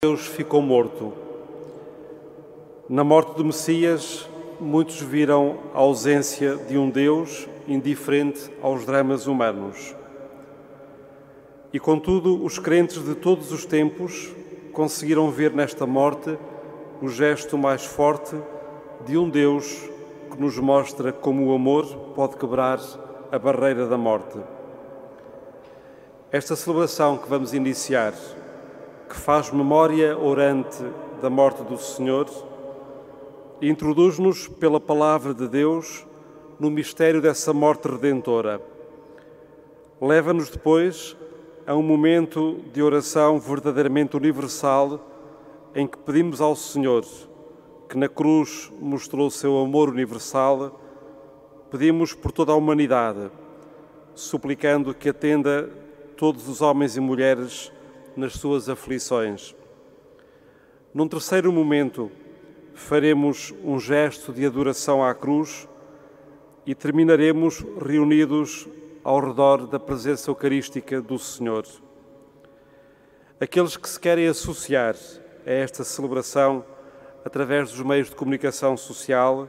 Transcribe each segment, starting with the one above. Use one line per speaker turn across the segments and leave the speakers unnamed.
Deus ficou morto. Na morte do Messias, muitos viram a ausência de um Deus indiferente aos dramas humanos. E contudo, os crentes de todos os tempos conseguiram ver nesta morte o gesto mais forte de um Deus que nos mostra como o amor pode quebrar a barreira da morte. Esta celebração que vamos iniciar que faz memória orante da morte do Senhor, introduz-nos pela palavra de Deus no mistério dessa morte redentora. Leva-nos depois a um momento de oração verdadeiramente universal em que pedimos ao Senhor, que na cruz mostrou o seu amor universal, pedimos por toda a humanidade, suplicando que atenda todos os homens e mulheres nas suas aflições. Num terceiro momento, faremos um gesto de adoração à cruz e terminaremos reunidos ao redor da presença eucarística do Senhor. Aqueles que se querem associar a esta celebração através dos meios de comunicação social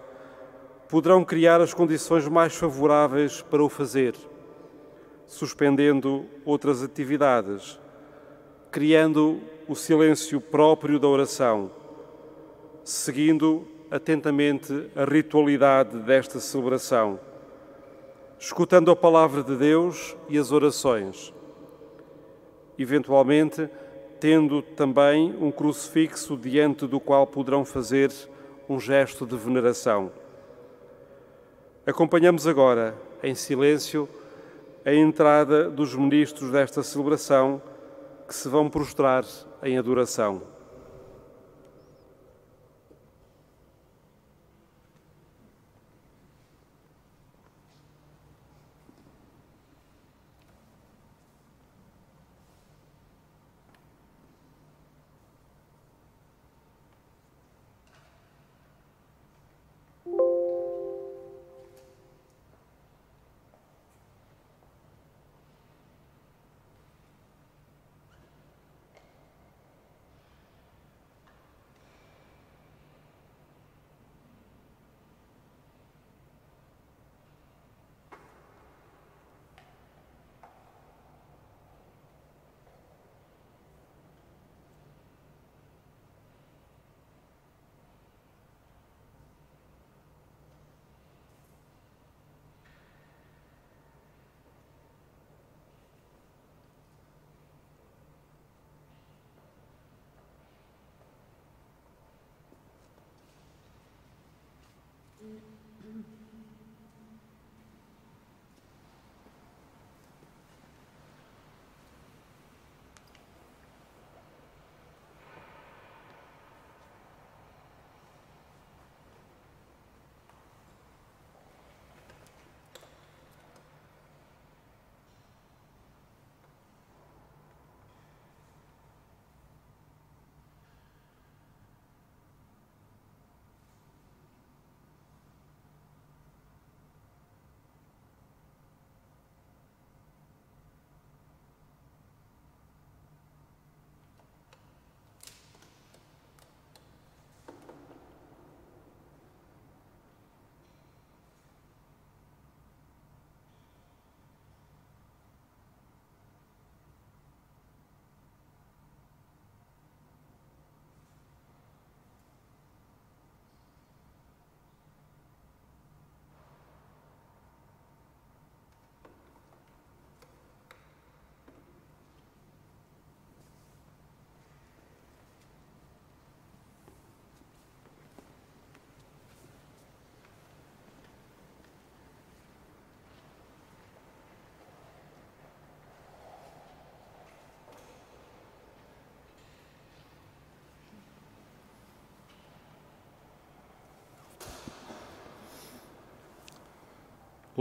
poderão criar as condições mais favoráveis para o fazer, suspendendo outras atividades criando o silêncio próprio da oração, seguindo atentamente a ritualidade desta celebração, escutando a palavra de Deus e as orações, eventualmente tendo também um crucifixo diante do qual poderão fazer um gesto de veneração. Acompanhamos agora, em silêncio, a entrada dos ministros desta celebração que se vão prostrar em adoração.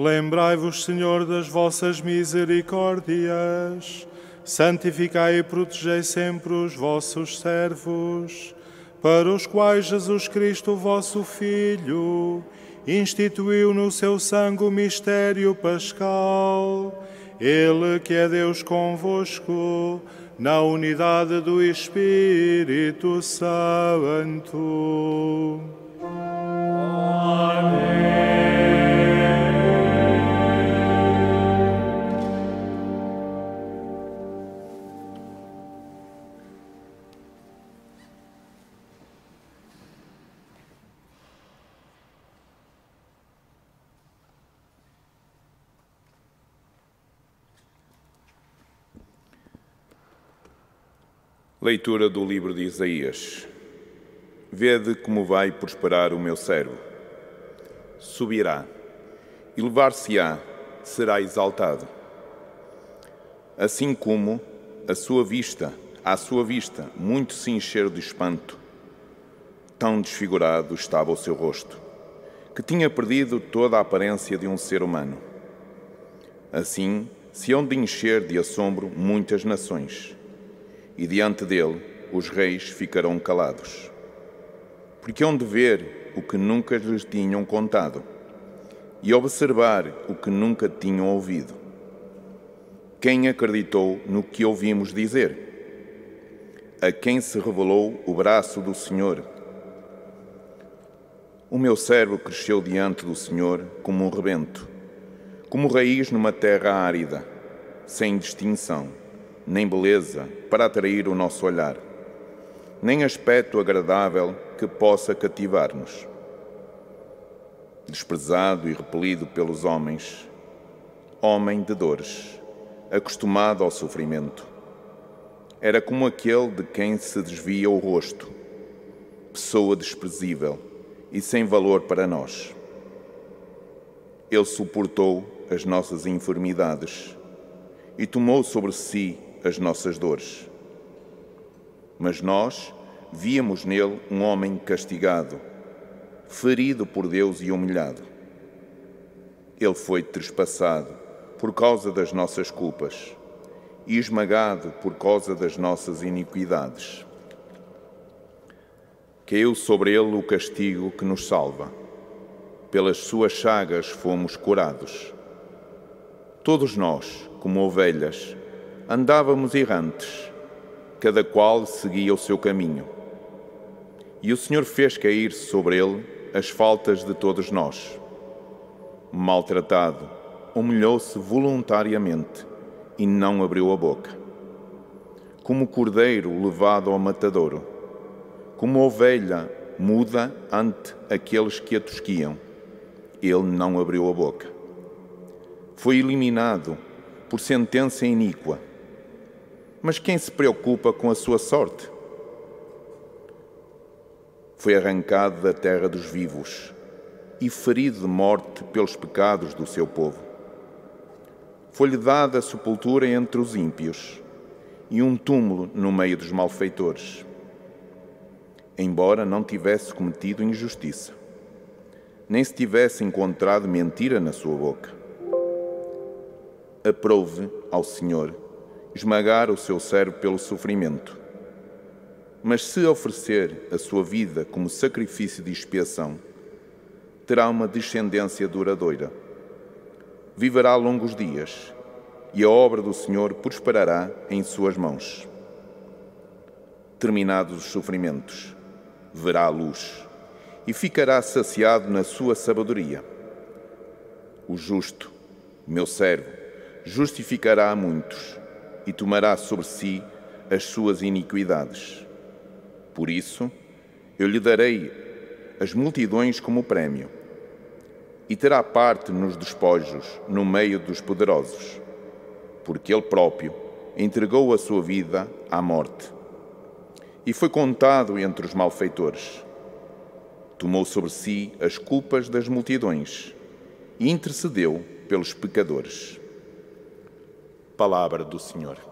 Lembrai-vos, Senhor, das vossas misericórdias. Santificai e protegei sempre os vossos servos, para os quais Jesus Cristo, vosso Filho, instituiu no seu sangue o mistério pascal. Ele que é Deus convosco, na unidade do Espírito Santo.
Leitura do livro de Isaías. Vede como vai prosperar o meu servo. Subirá, e levar-se-á, será exaltado. Assim como a sua vista, à sua vista, muito se encher de espanto, tão desfigurado estava o seu rosto, que tinha perdido toda a aparência de um ser humano. Assim se hão de encher de assombro muitas nações e diante dele os reis ficarão calados. Porque hão de ver o que nunca lhes tinham contado e observar o que nunca tinham ouvido. Quem acreditou no que ouvimos dizer? A quem se revelou o braço do Senhor? O meu cérebro cresceu diante do Senhor como um rebento, como raiz numa terra árida, sem distinção nem beleza para atrair o nosso olhar, nem aspecto agradável que possa cativar-nos. Desprezado e repelido pelos homens, homem de dores, acostumado ao sofrimento, era como aquele de quem se desvia o rosto, pessoa desprezível e sem valor para nós. Ele suportou as nossas enfermidades e tomou sobre si as nossas dores. Mas nós víamos nele um homem castigado, ferido por Deus e humilhado. Ele foi trespassado por causa das nossas culpas e esmagado por causa das nossas iniquidades. Caiu sobre ele o castigo que nos salva. Pelas suas chagas fomos curados. Todos nós, como ovelhas, andávamos errantes, cada qual seguia o seu caminho. E o Senhor fez cair sobre ele as faltas de todos nós. Maltratado, humilhou-se voluntariamente e não abriu a boca. Como cordeiro levado ao matadouro, como ovelha muda ante aqueles que a tosquiam, ele não abriu a boca. Foi eliminado por sentença iníqua mas quem se preocupa com a sua sorte? Foi arrancado da terra dos vivos e ferido de morte pelos pecados do seu povo. Foi-lhe dada a sepultura entre os ímpios e um túmulo no meio dos malfeitores. Embora não tivesse cometido injustiça, nem se tivesse encontrado mentira na sua boca. Aprove ao Senhor esmagar o seu cérebro pelo sofrimento. Mas se oferecer a sua vida como sacrifício de expiação, terá uma descendência duradoura. Viverá longos dias e a obra do Senhor prosperará em suas mãos. Terminados os sofrimentos, verá a luz e ficará saciado na sua sabedoria. O justo, meu servo, justificará a muitos e tomará sobre si as suas iniquidades. Por isso, eu lhe darei as multidões como prémio, e terá parte nos despojos no meio dos poderosos, porque ele próprio entregou a sua vida à morte e foi contado entre os malfeitores. Tomou sobre si as culpas das multidões e intercedeu pelos pecadores. Palavra do Senhor.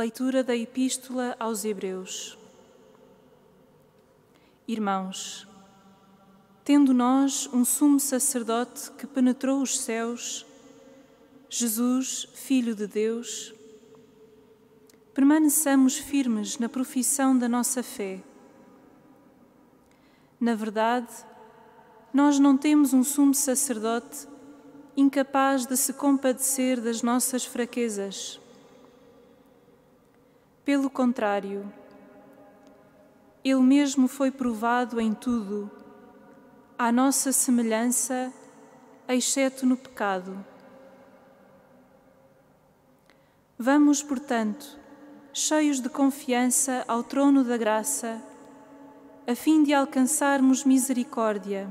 Leitura da Epístola aos Hebreus. Irmãos, tendo nós um sumo sacerdote que penetrou os céus, Jesus, Filho de Deus, permaneçamos firmes na profissão da nossa fé. Na verdade, nós não temos um sumo sacerdote incapaz de se compadecer das nossas fraquezas. Pelo contrário, ele mesmo foi provado em tudo, à nossa semelhança, exceto no pecado. Vamos, portanto, cheios de confiança ao trono da graça, a fim de alcançarmos misericórdia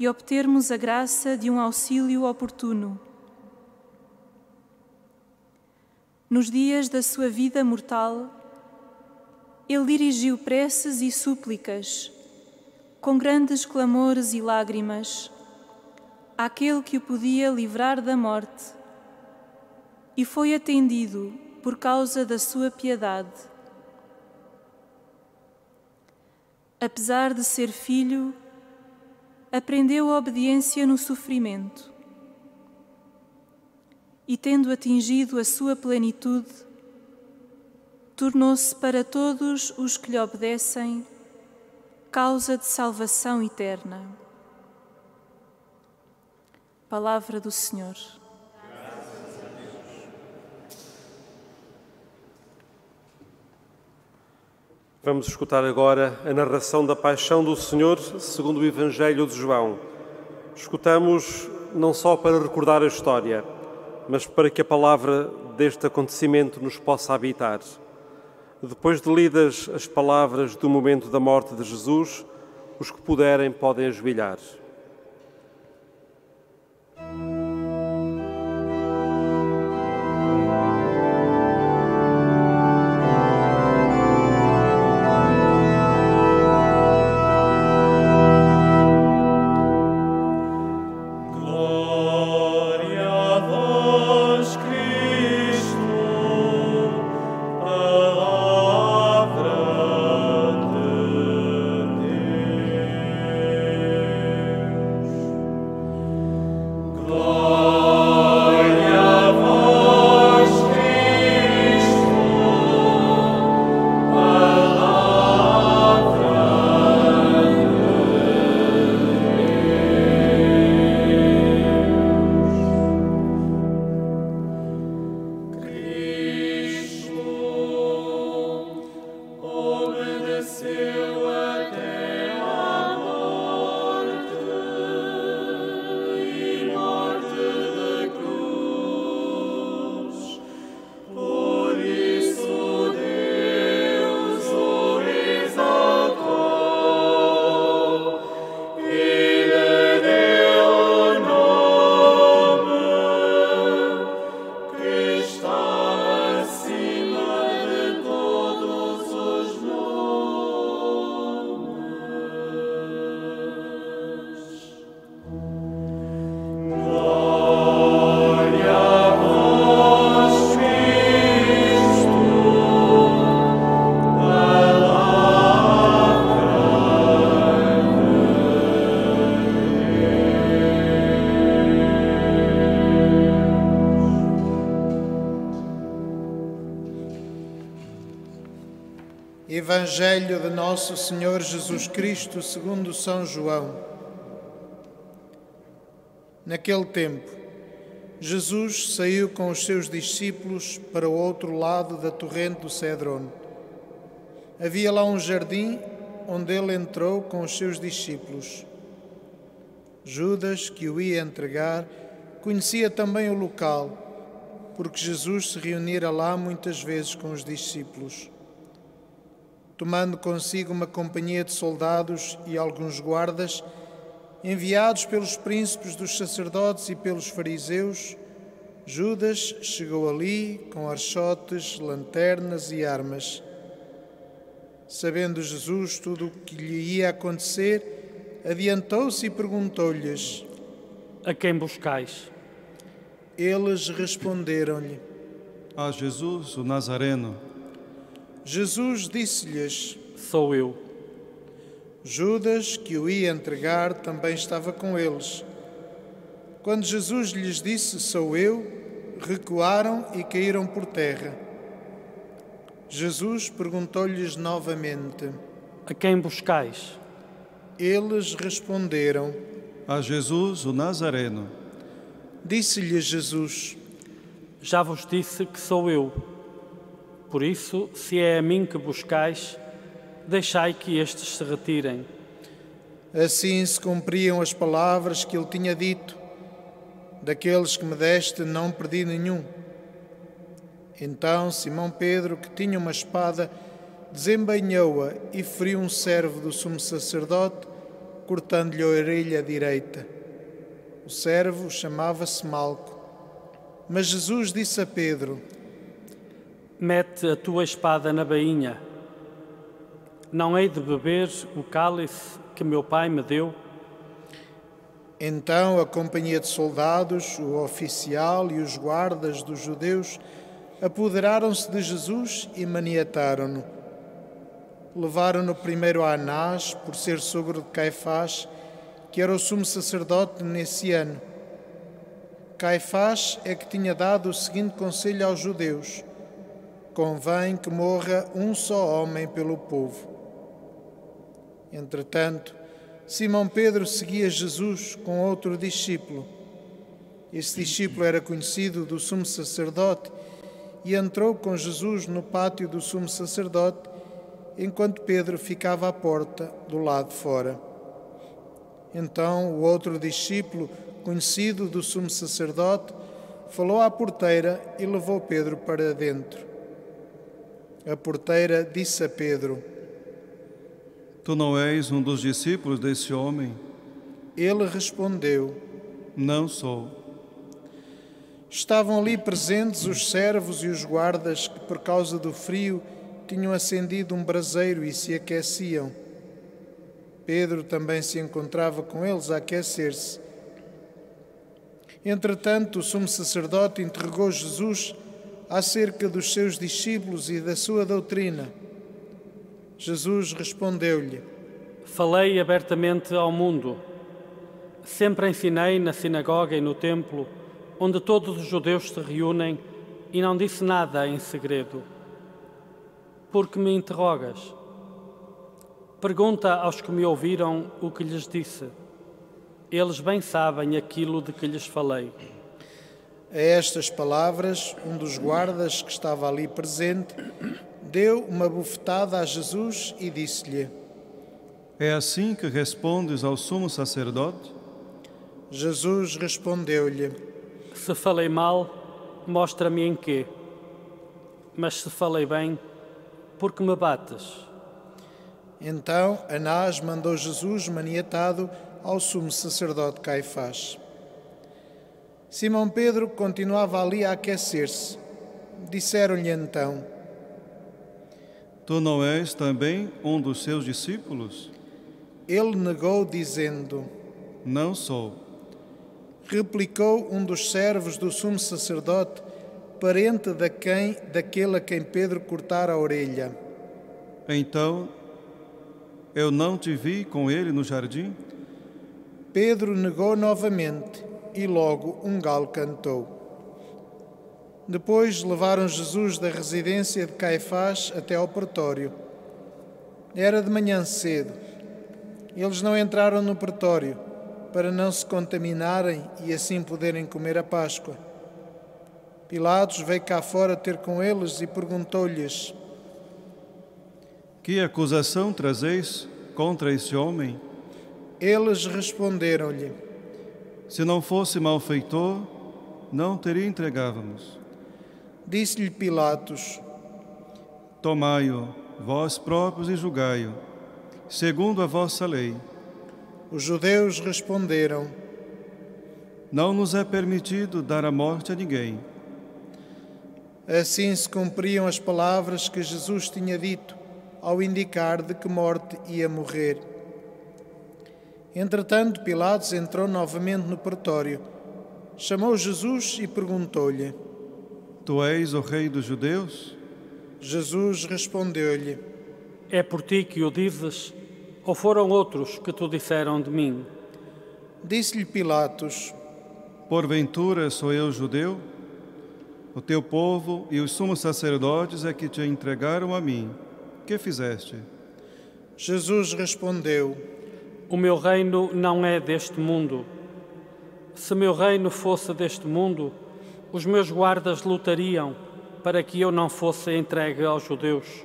e obtermos a graça de um auxílio oportuno. Nos dias da sua vida mortal, ele dirigiu preces e súplicas, com grandes clamores e lágrimas, àquele que o podia livrar da morte, e foi atendido por causa da sua piedade. Apesar de ser filho, aprendeu a obediência no sofrimento. E tendo atingido a sua plenitude, tornou-se para todos os que lhe obedecem causa de salvação eterna. Palavra do Senhor.
Vamos escutar agora a narração da paixão do Senhor segundo o Evangelho de João. Escutamos não só para recordar a história, mas para que a palavra deste acontecimento nos possa habitar. Depois de lidas as palavras do momento da morte de Jesus, os que puderem podem ajoelhar.
Evangelho de Nosso Senhor Jesus Cristo, segundo São João. Naquele tempo, Jesus saiu com os seus discípulos para o outro lado da torrente do Cedron. Havia lá um jardim onde ele entrou com os seus discípulos. Judas, que o ia entregar, conhecia também o local, porque Jesus se reunira lá muitas vezes com os discípulos tomando consigo uma companhia de soldados e alguns guardas, enviados pelos príncipes dos sacerdotes e pelos fariseus, Judas chegou ali com archotes, lanternas e armas. Sabendo Jesus tudo o que lhe ia acontecer, adiantou-se e perguntou-lhes:
A quem buscais?
Eles responderam-lhe:
A Jesus, o Nazareno.
Jesus disse-lhes:
Sou eu.
Judas, que o ia entregar, também estava com eles. Quando Jesus lhes disse: Sou eu, recuaram e caíram por terra. Jesus perguntou-lhes novamente:
A quem buscais?
Eles responderam:
A Jesus, o Nazareno.
Disse-lhe Jesus:
Já vos disse que sou eu. Por isso, se é a mim que buscais, deixai que estes se retirem.
Assim se cumpriam as palavras que ele tinha dito: Daqueles que me deste, não perdi nenhum. Então Simão Pedro, que tinha uma espada, desembainhou-a e feriu um servo do sumo sacerdote, cortando-lhe a orelha direita. O servo chamava-se Malco. Mas Jesus disse a Pedro:
Mete a tua espada na bainha. Não hei de beber o cálice que meu pai me deu?
Então a companhia de soldados, o oficial e os guardas dos judeus apoderaram-se de Jesus e maniataram-no. Levaram-no primeiro a Anás, por ser sogro de Caifás, que era o sumo sacerdote nesse ano. Caifás é que tinha dado o seguinte conselho aos judeus: convém que morra um só homem pelo povo. Entretanto, Simão Pedro seguia Jesus com outro discípulo. Esse discípulo era conhecido do sumo sacerdote e entrou com Jesus no pátio do sumo sacerdote, enquanto Pedro ficava à porta do lado de fora. Então o outro discípulo, conhecido do sumo sacerdote, falou à porteira e levou Pedro para dentro. A porteira disse a Pedro:
Tu não és um dos discípulos desse homem?
Ele respondeu:
Não sou.
Estavam ali presentes os servos e os guardas que, por causa do frio, tinham acendido um braseiro e se aqueciam. Pedro também se encontrava com eles a aquecer-se. Entretanto, o sumo sacerdote interrogou Jesus acerca dos seus discípulos e da sua doutrina. Jesus respondeu-lhe:
Falei abertamente ao mundo. Sempre ensinei na sinagoga e no templo, onde todos os judeus se reúnem, e não disse nada em segredo. Por que me interrogas? Pergunta aos que me ouviram o que lhes disse. Eles bem sabem aquilo de que lhes falei.
A estas palavras, um dos guardas que estava ali presente deu uma bufetada a Jesus e disse-lhe:
É assim que respondes ao sumo sacerdote?
Jesus respondeu-lhe:
Se falei mal, mostra-me em quê. Mas se falei bem, por que me bates?
Então Anás mandou Jesus maniatado ao sumo sacerdote Caifás. Simão Pedro continuava ali a aquecer-se. Disseram-lhe então:
Tu não és também um dos seus discípulos?
Ele negou, dizendo:
Não sou.
Replicou um dos servos do sumo sacerdote, parente da quem, daquele a quem Pedro cortara a orelha.
Então, eu não te vi com ele no jardim?
Pedro negou novamente e logo um galo cantou. Depois levaram Jesus da residência de Caifás até ao pretório. Era de manhã cedo. Eles não entraram no pretório para não se contaminarem e assim poderem comer a Páscoa. Pilatos veio cá fora ter com eles e perguntou-lhes:
Que acusação trazeis contra esse homem?
Eles responderam-lhe:
Se não fosse malfeitor, não teria entregávamos.
Disse-lhe Pilatos:
Tomai-o, vós próprios, e julgai-o, segundo a vossa lei.
Os judeus responderam:
Não nos é permitido dar a morte a ninguém.
Assim se cumpriam as palavras que Jesus tinha dito ao indicar de que morte ia morrer. Entretanto, Pilatos entrou novamente no pretório, chamou Jesus e perguntou-lhe:
Tu és o rei dos judeus?
Jesus respondeu-lhe:
É por ti que o dizes Ou foram outros que tu disseram de mim?
Disse-lhe Pilatos:
Porventura sou eu judeu? O teu povo e os sumos sacerdotes é que te entregaram a mim. Que fizeste?
Jesus respondeu:
O meu reino não é deste mundo. Se meu reino fosse deste mundo, os meus guardas lutariam para que eu não fosse entregue aos judeus.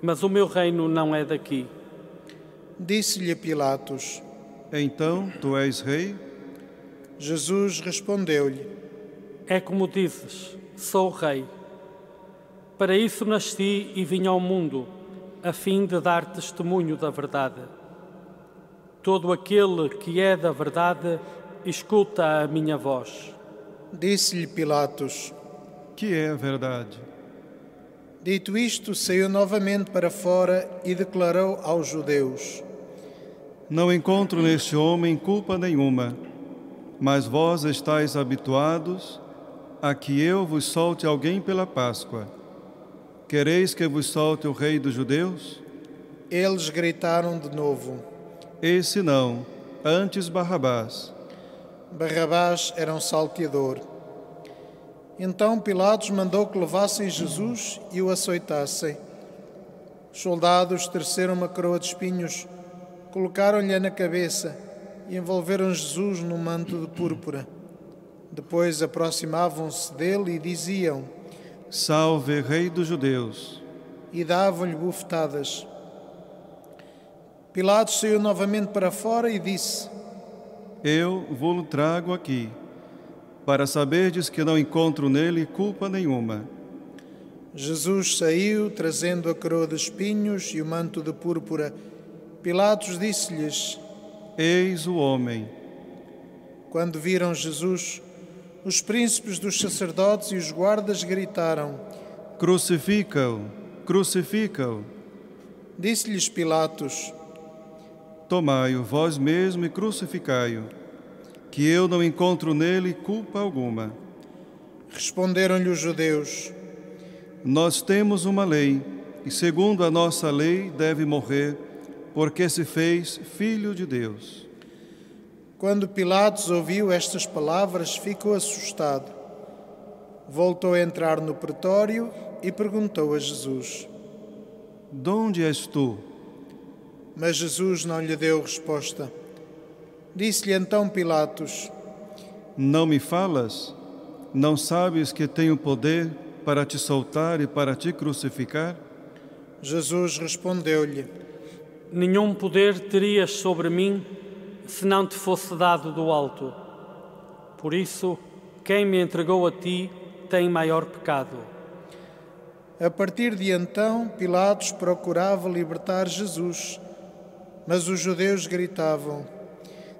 Mas o meu reino não é daqui.
Disse-lhe Pilatos:
Então tu és rei?
Jesus respondeu-lhe:
É como dizes, sou rei. Para isso nasci e vim ao mundo, a fim de dar testemunho da verdade. Todo aquele que é da verdade, escuta a minha voz.
Disse-lhe Pilatos:
Que é a verdade?
Dito isto, saiu novamente para fora e declarou aos judeus:
Não encontro neste homem culpa nenhuma, mas vós estáis habituados a que eu vos solte alguém pela Páscoa. Quereis que vos solte o rei dos judeus?
Eles gritaram de novo:
Esse não, antes Barrabás.
Barrabás era um salteador. Então Pilatos mandou que levassem Jesus e o açoitassem. Os soldados terceram uma coroa de espinhos, colocaram-lhe na cabeça e envolveram Jesus num manto de púrpura. Depois aproximavam-se dele e diziam:
Salve, Rei dos Judeus!
E davam-lhe bufetadas. Pilatos saiu novamente para fora e disse:
Eu vou-lo trago aqui, para saberdes que não encontro nele culpa nenhuma.
Jesus saiu, trazendo a coroa de espinhos e o manto de púrpura. Pilatos disse-lhes:
Eis o homem.
Quando viram Jesus, os príncipes dos sacerdotes e os guardas gritaram:
Crucifica-o! Crucifica-o!
Disse-lhes Pilatos:
Tomai-o vós mesmo e crucificai-o, que eu não encontro nele culpa alguma.
Responderam-lhe os judeus:
Nós temos uma lei, e segundo a nossa lei deve morrer, porque se fez filho de Deus.
Quando Pilatos ouviu estas palavras, ficou assustado. Voltou a entrar no pretório e perguntou a Jesus:
De onde és tu?
Mas Jesus não lhe deu resposta. Disse-lhe então Pilatos:
Não me falas? Não sabes que tenho poder para te soltar e para te crucificar?
Jesus respondeu-lhe:
Nenhum poder terias sobre mim se não te fosse dado do alto. Por isso, quem me entregou a ti tem maior pecado.
A partir de então, Pilatos procurava libertar Jesus, mas os judeus gritavam: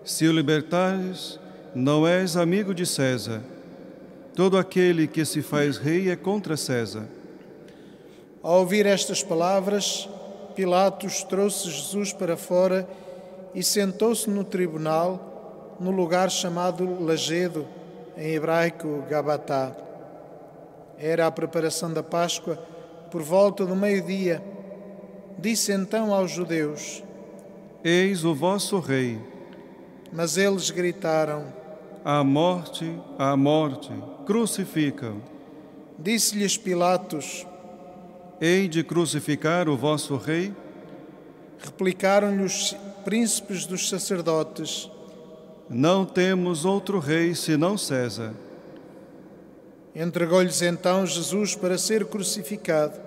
Se o libertares, não és amigo de César. Todo aquele que se faz rei é contra César.
Ao ouvir estas palavras, Pilatos trouxe Jesus para fora e sentou-se no tribunal, no lugar chamado Lagedo, em hebraico Gabatá. Era a preparação da Páscoa por volta do meio-dia. Disse então aos judeus:
Eis o vosso rei.
Mas eles gritaram:
À morte, à morte, crucificam.
Disse-lhes Pilatos:
Hei de crucificar o vosso rei?
Replicaram-lhe os príncipes dos sacerdotes:
Não temos outro rei senão César.
Entregou-lhes então Jesus para ser crucificado,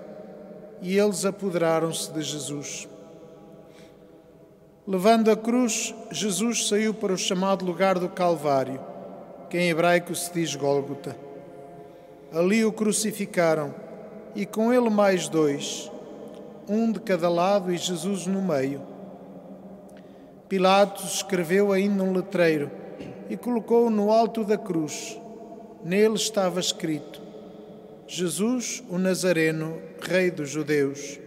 e eles apoderaram-se de Jesus. Levando a cruz, Jesus saiu para o chamado lugar do Calvário, que em hebraico se diz Gólgota. Ali o crucificaram, e com ele mais dois, um de cada lado e Jesus no meio. Pilatos escreveu ainda um letreiro e colocou-o no alto da cruz. Nele estava escrito: Jesus, o Nazareno, Rei dos Judeus.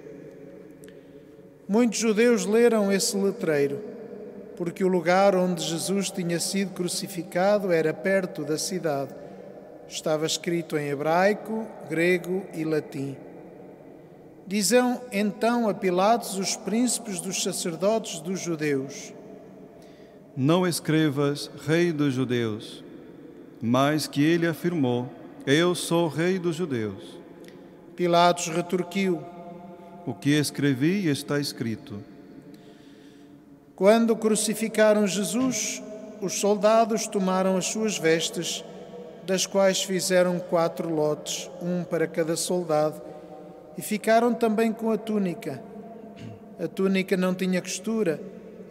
Muitos judeus leram esse letreiro, porque o lugar onde Jesus tinha sido crucificado era perto da cidade. Estava escrito em hebraico, grego e latim. Dizem então a Pilatos os príncipes dos sacerdotes dos judeus:
Não escrevas Rei dos Judeus, mas que ele afirmou: Eu sou Rei dos Judeus.
Pilatos retorquiu:
O que escrevi está escrito.
Quando crucificaram Jesus, os soldados tomaram as suas vestes, das quais fizeram quatro lotes, um para cada soldado e ficaram também com a túnica. A túnica não tinha costura,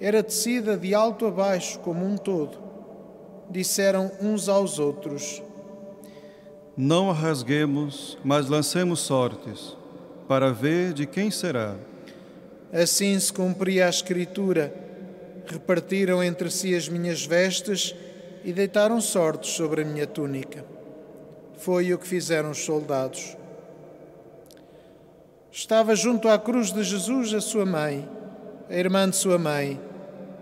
era tecida de alto a baixo, como um todo. Disseram uns aos outros:
Não a rasguemos, mas lancemos sortes, para ver de quem será.
Assim se cumpria a Escritura. Repartiram entre si as minhas vestes e deitaram sortes sobre a minha túnica. Foi o que fizeram os soldados. Estava junto à cruz de Jesus a sua mãe, a irmã de sua mãe,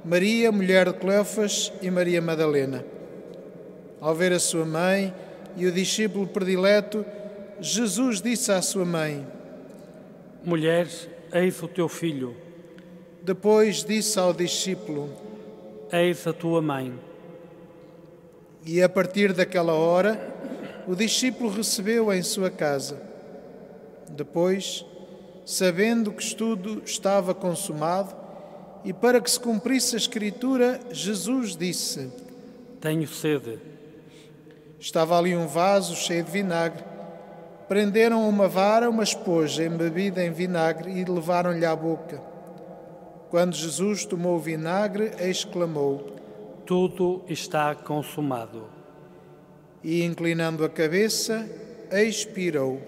Maria, mulher de Cleofas, e Maria Madalena. Ao ver a sua mãe e o discípulo predileto, Jesus disse à sua mãe:
Mulher, eis o teu filho.
Depois disse ao discípulo:
Eis a tua mãe.
E a partir daquela hora, o discípulo recebeu em sua casa. Depois, sabendo que tudo estava consumado, e para que se cumprisse a Escritura, Jesus disse:
Tenho sede.
Estava ali um vaso cheio de vinagre. Prenderam uma vara, uma esposa embebida em vinagre e levaram-lhe à boca. Quando Jesus tomou o vinagre, exclamou:
Tudo está consumado.
E, inclinando a cabeça, expirou.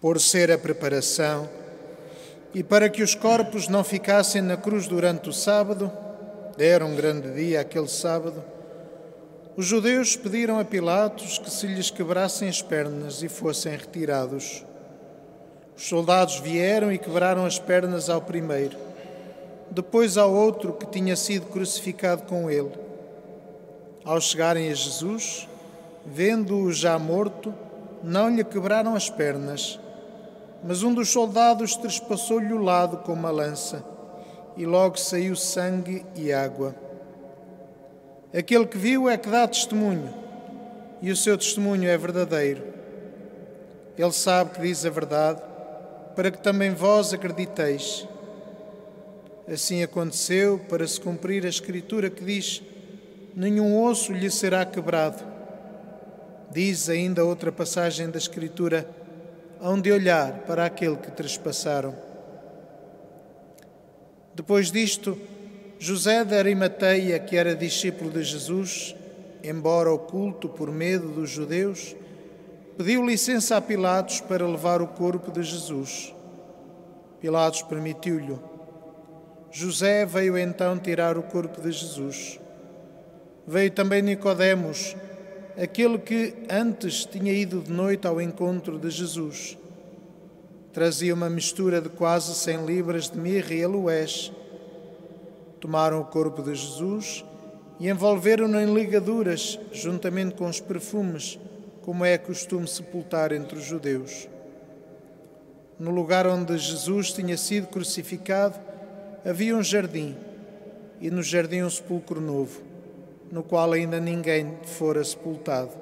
Por ser a preparação, e para que os corpos não ficassem na cruz durante o sábado, era um grande dia aquele sábado, os judeus pediram a Pilatos que se lhes quebrassem as pernas e fossem retirados. Os soldados vieram e quebraram as pernas ao primeiro, depois ao outro que tinha sido crucificado com ele. Ao chegarem a Jesus, vendo-o já morto, não lhe quebraram as pernas mas um dos soldados trespassou-lhe o lado com uma lança, e logo saiu sangue e água. Aquele que viu é que dá testemunho, e o seu testemunho é verdadeiro. Ele sabe que diz a verdade, para que também vós acrediteis. Assim aconteceu para se cumprir a Escritura que diz: Nenhum osso lhe será quebrado. Diz ainda outra passagem da Escritura: hão de olhar para aquele que trespassaram. Depois disto, José de Arimateia, que era discípulo de Jesus, embora oculto por medo dos judeus, pediu licença a Pilatos para levar o corpo de Jesus. Pilatos permitiu-lhe. José veio então tirar o corpo de Jesus. Veio também Nicodemos, aquele que antes tinha ido de noite ao encontro de Jesus. Trazia uma mistura de quase cem libras de mirra e aloés. Tomaram o corpo de Jesus e envolveram-no em ligaduras, juntamente com os perfumes, como é costume sepultar entre os judeus. No lugar onde Jesus tinha sido crucificado, havia um jardim, e no jardim um sepulcro novo, no qual ainda ninguém fora sepultado.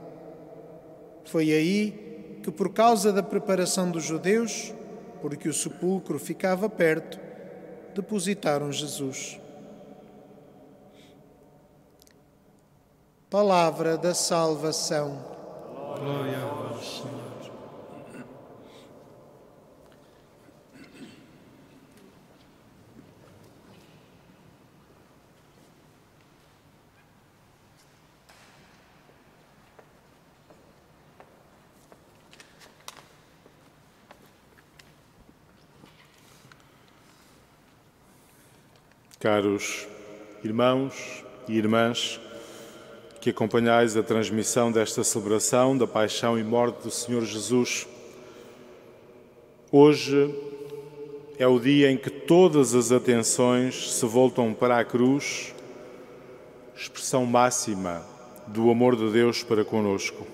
Foi aí que, por causa da preparação dos judeus, porque o sepulcro ficava perto, depositaram Jesus. Palavra da salvação.
Glória a vós, Senhor.
Caros irmãos e irmãs que acompanhais a transmissão desta celebração da paixão e morte do Senhor Jesus, hoje é o dia em que todas as atenções se voltam para a cruz, expressão máxima do amor de Deus para conosco.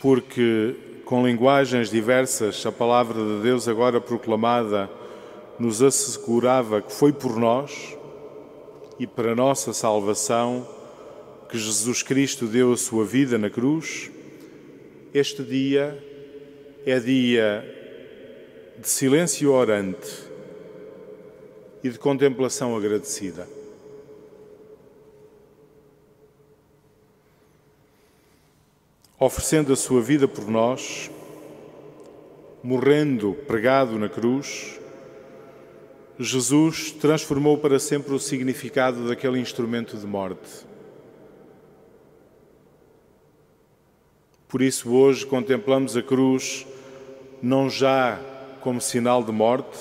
Porque com linguagens diversas, a palavra de Deus agora proclamada nos assegurava que foi por nós e para nossa salvação que Jesus Cristo deu a sua vida na cruz. Este dia é dia de silêncio orante e de contemplação agradecida. Oferecendo a sua vida por nós, morrendo pregado na cruz, Jesus transformou para sempre o significado daquele instrumento de morte. Por isso, hoje contemplamos a cruz não já como sinal de morte,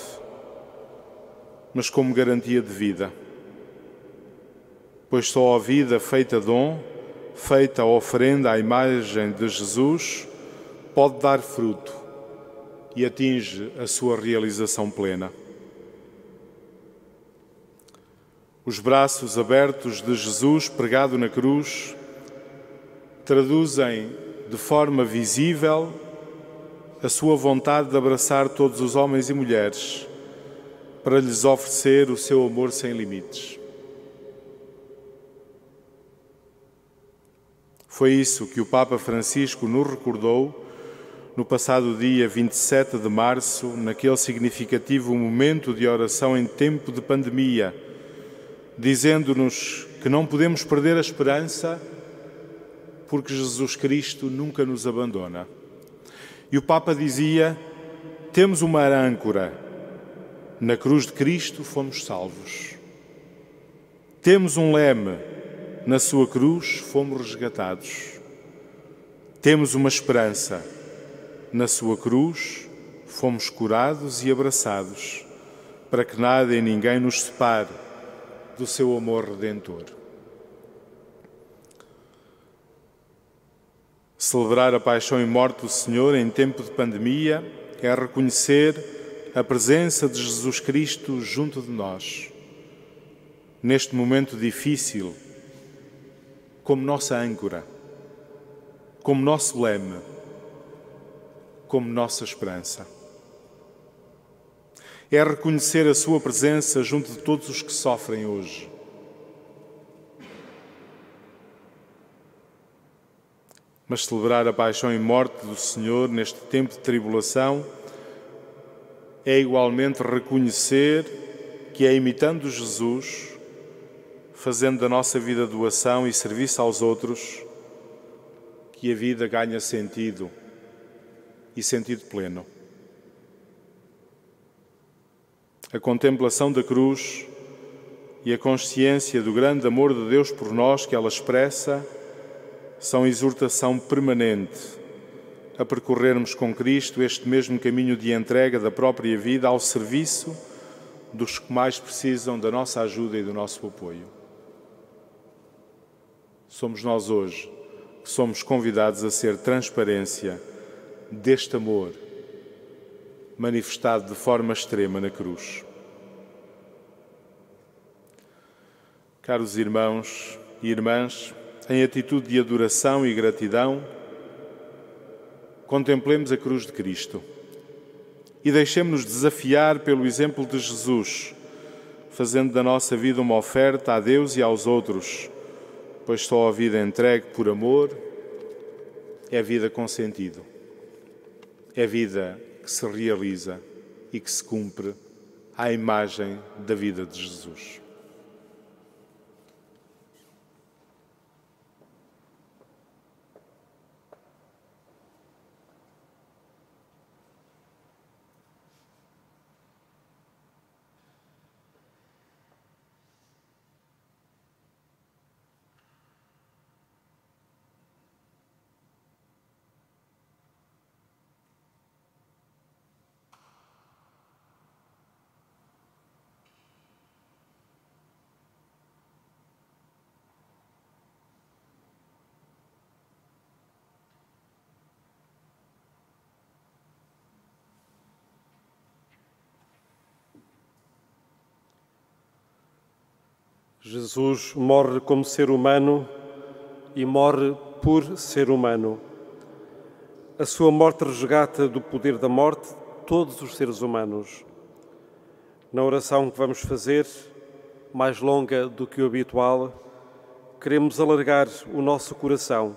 mas como garantia de vida. Pois só a vida feita dom feita a oferenda à imagem de Jesus pode dar fruto e atinge a sua realização plena. Os braços abertos de Jesus pregado na cruz traduzem de forma visível a sua vontade de abraçar todos os homens e mulheres para lhes oferecer o seu amor sem limites. Foi isso que o Papa Francisco nos recordou no passado dia 27 de março, naquele significativo momento de oração em tempo de pandemia, dizendo-nos que não podemos perder a esperança porque Jesus Cristo nunca nos abandona. E o Papa dizia: temos uma âncora, na cruz de Cristo fomos salvos. Temos um leme, na sua cruz fomos resgatados. Temos uma esperança. Na sua cruz fomos curados e abraçados, para que nada e ninguém nos separe do seu amor redentor. Celebrar a paixão e morte do Senhor em tempo de pandemia é reconhecer a presença de Jesus Cristo junto de nós. Neste momento difícil, como nossa âncora, como nosso leme, como nossa esperança. É reconhecer a Sua presença junto de todos os que sofrem hoje. Mas celebrar a paixão e morte do Senhor neste tempo de tribulação é igualmente reconhecer que é imitando Jesus fazendo da nossa vida doação e serviço aos outros, que a vida ganha sentido e sentido pleno. A contemplação da cruz e a consciência do grande amor de Deus por nós que ela expressa são exortação permanente a percorrermos com Cristo este mesmo caminho de entrega da própria vida ao serviço dos que mais precisam da nossa ajuda e do nosso apoio somos nós hoje que somos convidados a ser transparência deste amor manifestado de forma extrema na cruz. Caros irmãos e irmãs, em atitude de adoração e gratidão, contemplemos a cruz de Cristo, e deixemos-nos desafiar pelo exemplo de Jesus, fazendo da nossa vida uma oferta a Deus e aos outros, pois só a vida entregue por amor é vida com sentido, é vida que se realiza e que se cumpre à imagem da vida de Jesus.
Jesus morre como ser humano e morre por ser humano. A sua morte resgata do poder da morte todos os seres humanos. Na oração que vamos fazer, mais longa do que o habitual, queremos alargar o nosso coração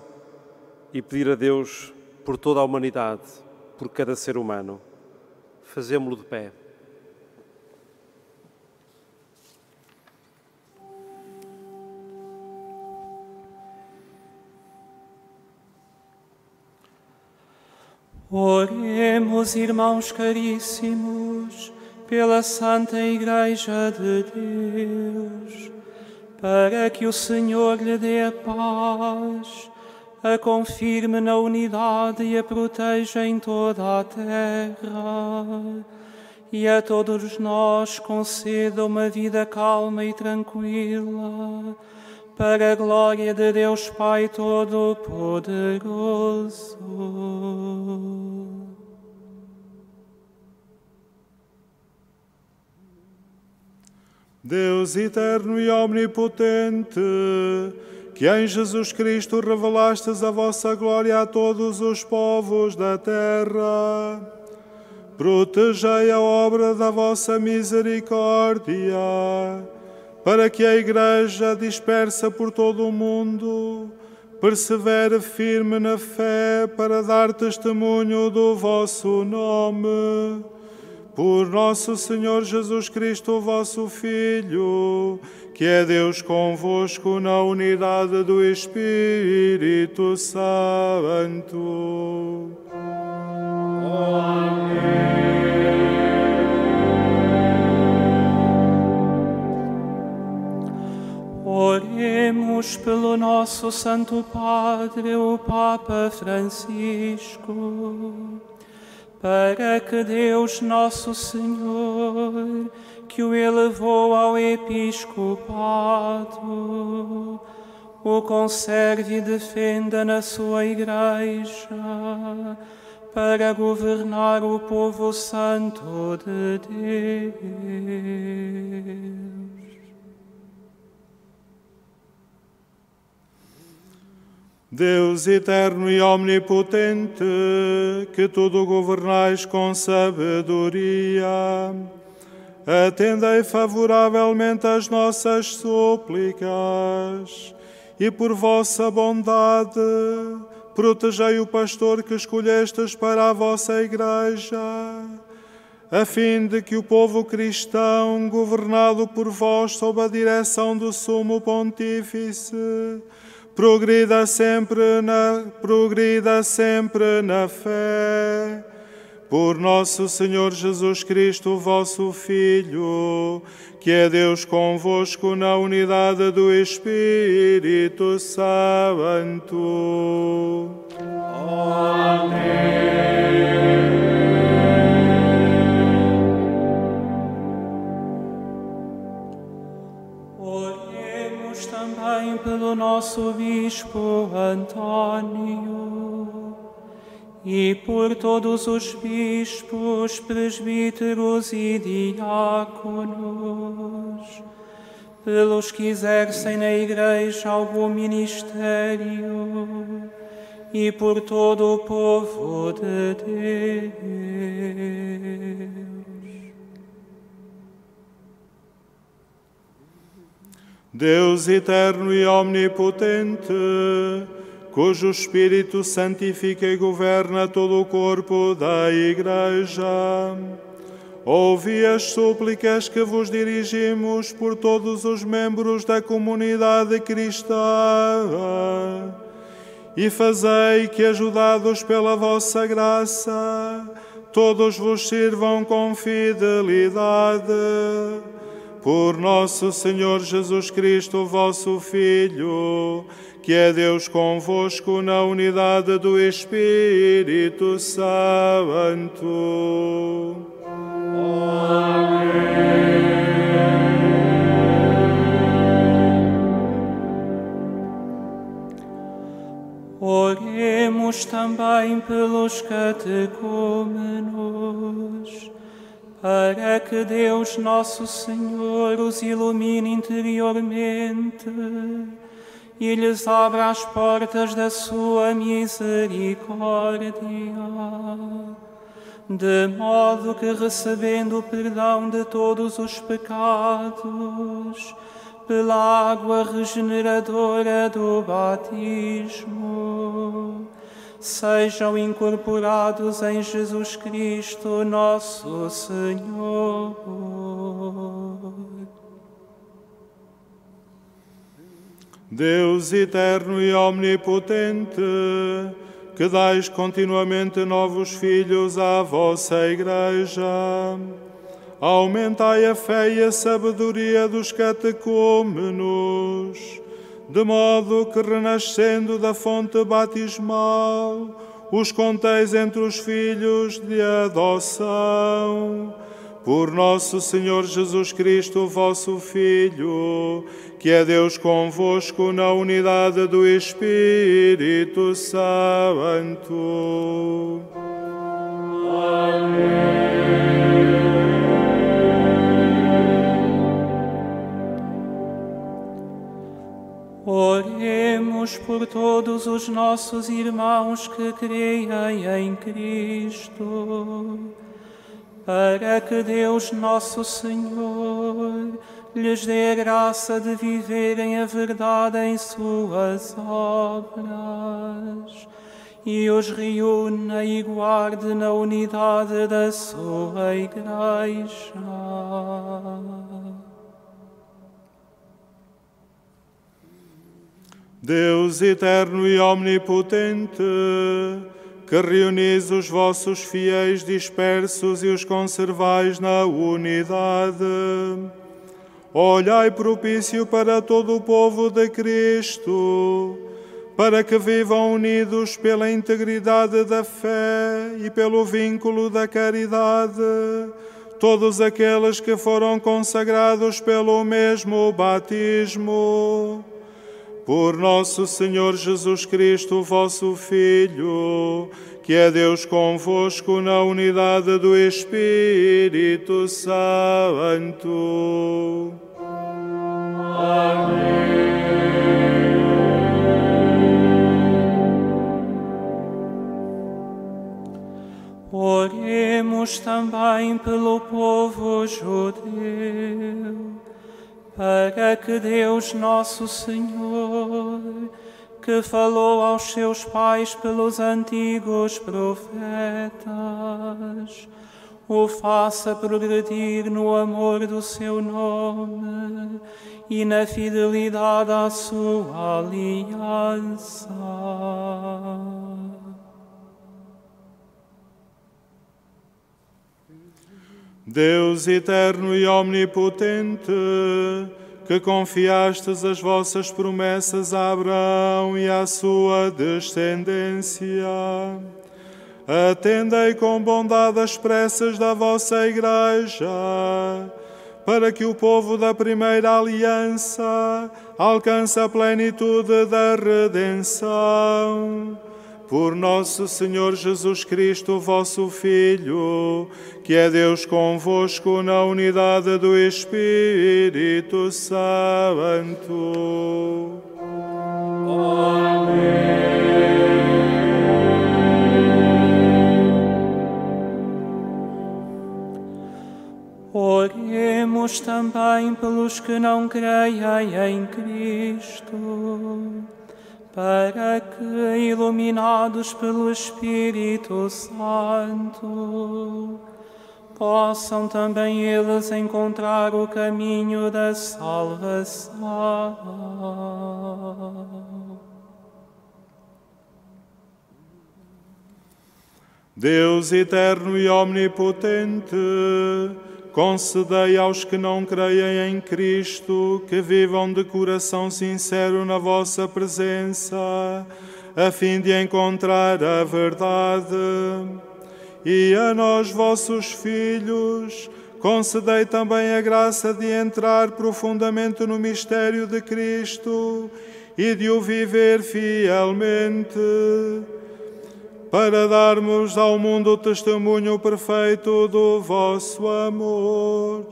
e pedir a Deus por toda a humanidade, por cada ser humano. Fazemos-lo de pé.
Oremos, irmãos caríssimos, pela Santa Igreja de Deus, para que o Senhor lhe dê a paz, a confirme na unidade e a proteja em toda a terra, e a todos nós conceda uma vida calma e tranquila para a glória de Deus Pai Todo-Poderoso.
Deus eterno e omnipotente, que em Jesus Cristo revelastes a vossa glória a todos os povos da terra, protegei a obra da vossa misericórdia para que a Igreja, dispersa por todo o mundo, persevere firme na fé para dar testemunho do vosso nome. Por nosso Senhor Jesus Cristo, vosso Filho, que é Deus convosco na unidade do Espírito Santo. Amém.
Oremos pelo nosso Santo Padre, o Papa Francisco, para que Deus Nosso Senhor, que o elevou ao episcopado, o conserve e defenda na sua Igreja, para governar o povo santo de Deus.
Deus eterno e omnipotente, que tudo governais com sabedoria, atendei favoravelmente as nossas súplicas e por vossa bondade protegei o pastor que escolhestes para a vossa igreja, a fim de que o povo cristão, governado por vós sob a direção do sumo pontífice, progrida sempre na, progrida sempre na fé. Por nosso Senhor Jesus Cristo, vosso Filho, que é Deus convosco na unidade do Espírito Santo. Amém.
Pelo nosso Bispo Antônio e por todos os bispos, presbíteros e diáconos, pelos que exercem na Igreja algum ministério e por todo o povo de Deus.
Deus eterno e omnipotente, cujo Espírito santifica e governa todo o corpo da Igreja. Ouvi as súplicas que vos dirigimos por todos os membros da comunidade cristã e fazei que, ajudados pela vossa graça, todos vos sirvam com fidelidade. Por nosso Senhor Jesus Cristo, vosso Filho, que é Deus convosco na unidade do Espírito Santo.
Oremos também pelos catecúmenos, para que Deus Nosso Senhor os ilumine interiormente e lhes abra as portas da sua misericórdia de modo que, recebendo o perdão de todos os pecados, pela água regeneradora do batismo, sejam incorporados em Jesus Cristo, nosso Senhor.
Deus eterno e omnipotente, que dais continuamente novos filhos à vossa Igreja. Aumentai a fé e a sabedoria dos catecúmenos, de modo que, renascendo da fonte batismal, os conteis entre os filhos de adoção por nosso Senhor Jesus Cristo, vosso Filho, que é Deus convosco na unidade do Espírito Santo. Amém.
Oremos por todos os nossos irmãos que creem em Cristo para que Deus Nosso Senhor lhes dê a graça de viverem a verdade em suas obras e os reúna e guarde na unidade da sua Igreja.
Deus eterno e omnipotente, que reunis os vossos fiéis dispersos e os conservais na unidade. Olhai propício para todo o povo de Cristo, para que vivam unidos pela integridade da fé e pelo vínculo da caridade, todos aqueles que foram consagrados pelo mesmo batismo por nosso Senhor Jesus Cristo, vosso Filho, que é Deus convosco na unidade do Espírito Santo. Amém.
Oremos também pelo povo judeu para que Deus Nosso Senhor, que falou aos seus pais pelos antigos profetas, o faça progredir no amor do seu nome e na fidelidade à sua aliança.
Deus eterno e omnipotente, que confiastes as vossas promessas a Abraão e à sua descendência, atendei com bondade as preces da vossa Igreja, para que o povo da primeira aliança alcance a plenitude da redenção por nosso Senhor Jesus Cristo, vosso Filho, que é Deus convosco na unidade do Espírito Santo. Amém.
Oremos também pelos que não creem em Cristo para que, iluminados pelo Espírito Santo, possam também eles encontrar o caminho da salvação.
Deus eterno e omnipotente, concedei aos que não creem em Cristo que vivam de coração sincero na vossa presença, a fim de encontrar a verdade. E a nós, vossos filhos, concedei também a graça de entrar profundamente no mistério de Cristo e de o viver fielmente para darmos ao mundo o testemunho perfeito do vosso amor.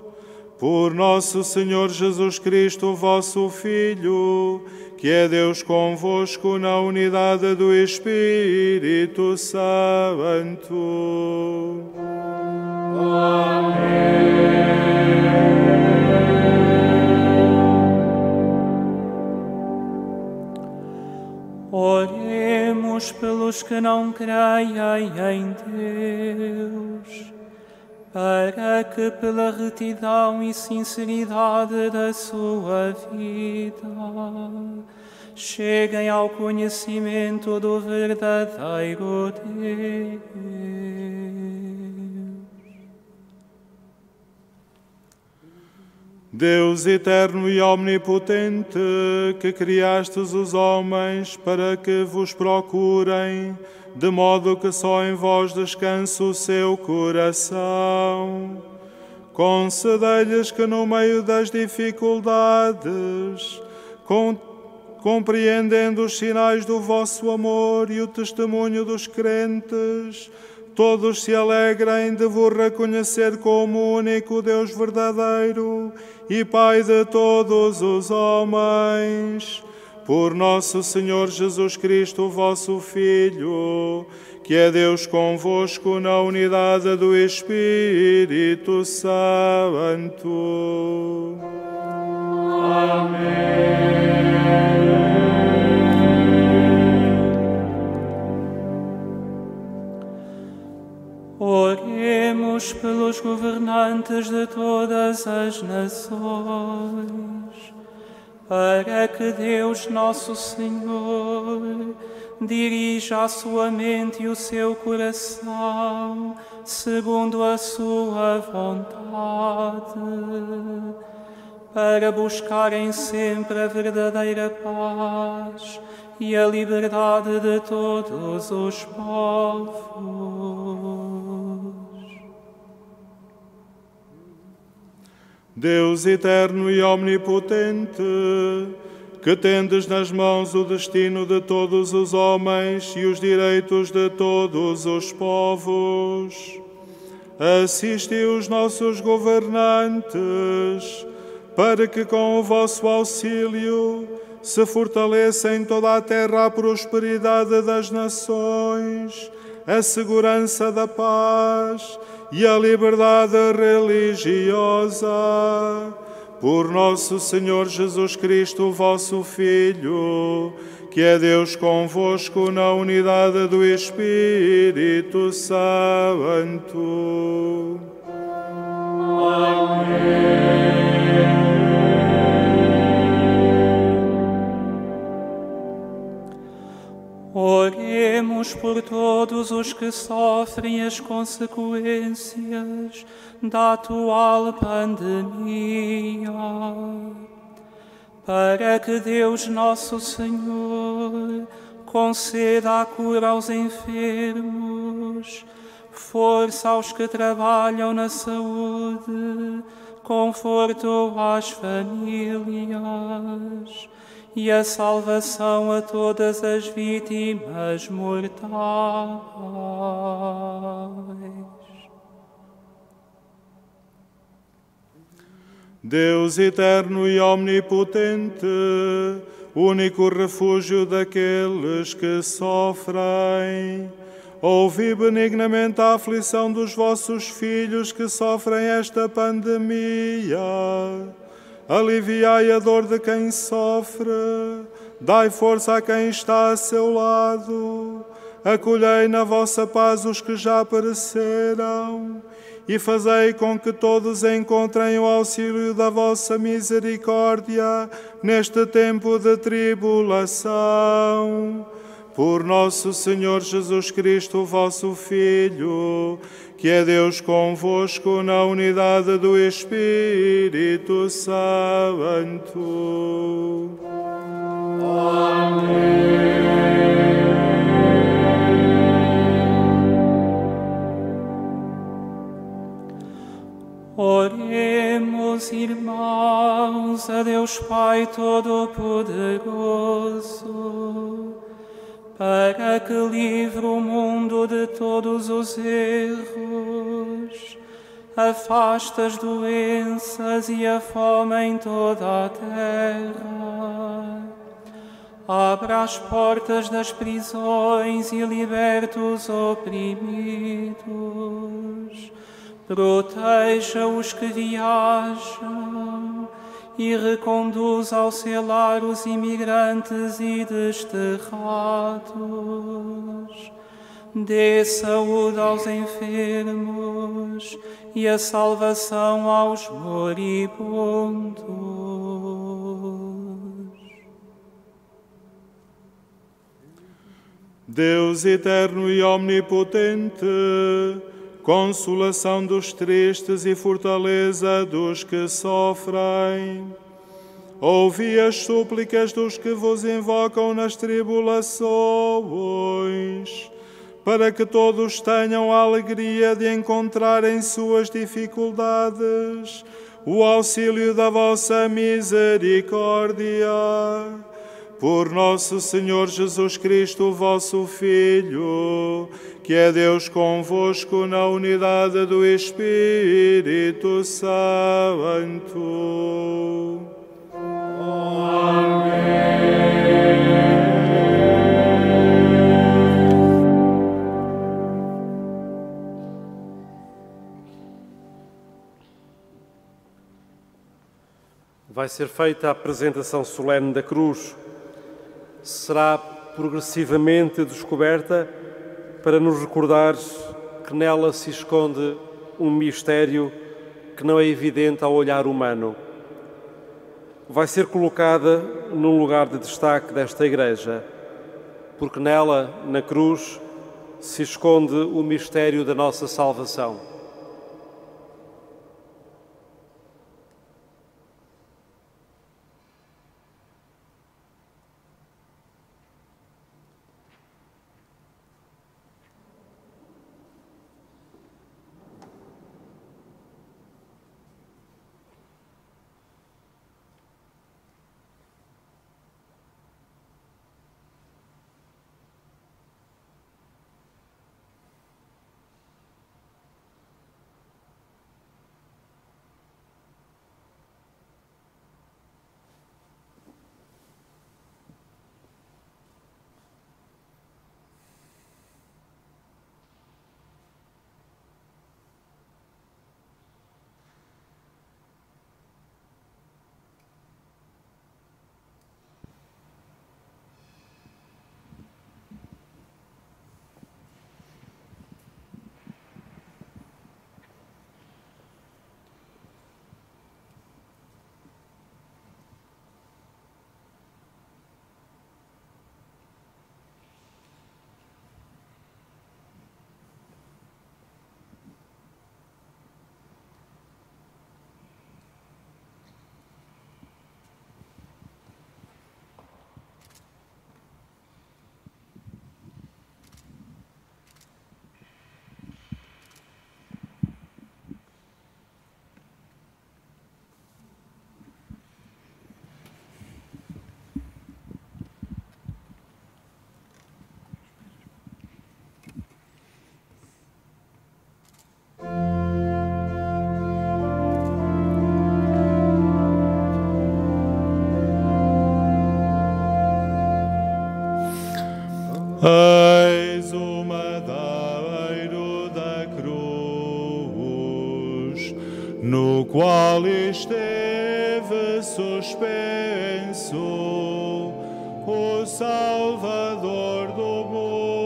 Por nosso Senhor Jesus Cristo, vosso Filho, que é Deus convosco na unidade do Espírito Santo.
Oremos pelos que não creem em Deus, para que pela retidão e sinceridade da sua vida cheguem ao conhecimento do verdadeiro Deus.
Deus eterno e omnipotente, que criastes os homens para que vos procurem, de modo que só em vós descanse o seu coração. Concedei-lhes que no meio das dificuldades, com, compreendendo os sinais do vosso amor e o testemunho dos crentes, todos se alegrem de vos reconhecer como o único Deus verdadeiro e Pai de todos os homens, por nosso Senhor Jesus Cristo, vosso Filho, que é Deus convosco na unidade do Espírito Santo. Amém.
Oremos pelos governantes de todas as nações, para que Deus Nosso Senhor dirija a sua mente e o seu coração segundo a sua vontade, para buscarem sempre a verdadeira paz e a liberdade de todos os povos.
Deus eterno e omnipotente, que tendes nas mãos o destino de todos os homens e os direitos de todos os povos, assisti os nossos governantes, para que com o vosso auxílio se fortaleça em toda a terra a prosperidade das nações, a segurança da paz e a liberdade religiosa. Por nosso Senhor Jesus Cristo, vosso Filho, que é Deus convosco na unidade do Espírito Santo. Amém.
Oremos por todos os que sofrem as consequências da atual pandemia, para que Deus Nosso Senhor conceda a cura aos enfermos, força aos que trabalham na saúde, conforto às famílias e a salvação a todas as vítimas mortais.
Deus eterno e omnipotente, único refúgio daqueles que sofrem, Ouvi benignamente a aflição dos vossos filhos que sofrem esta pandemia. Aliviai a dor de quem sofre, dai força a quem está a seu lado. Acolhei na vossa paz os que já pereceram. E fazei com que todos encontrem o auxílio da vossa misericórdia neste tempo de tribulação por nosso Senhor Jesus Cristo, vosso Filho, que é Deus convosco na unidade do Espírito Santo. Amém.
Oremos, irmãos, a Deus Pai Todo-Poderoso para que livre o mundo de todos os erros, afaste as doenças e a fome em toda a terra. Abra as portas das prisões e liberte os oprimidos. Proteja os que viajam e reconduz ao selar os imigrantes e desterrados. Dê saúde aos enfermos e a salvação aos moribundos.
Deus eterno e omnipotente, consolação dos tristes e fortaleza dos que sofrem. Ouvi as súplicas dos que vos invocam nas tribulações, para que todos tenham a alegria de encontrar em suas dificuldades o auxílio da vossa misericórdia por nosso Senhor Jesus Cristo, vosso Filho, que é Deus convosco na unidade do Espírito Santo.
Vai ser feita a apresentação solene da cruz será progressivamente descoberta para nos recordar que nela se esconde um mistério que não é evidente ao olhar humano. Vai ser colocada num lugar de destaque desta Igreja, porque nela, na cruz, se esconde o mistério da nossa salvação.
no qual esteve suspenso o Salvador do mundo.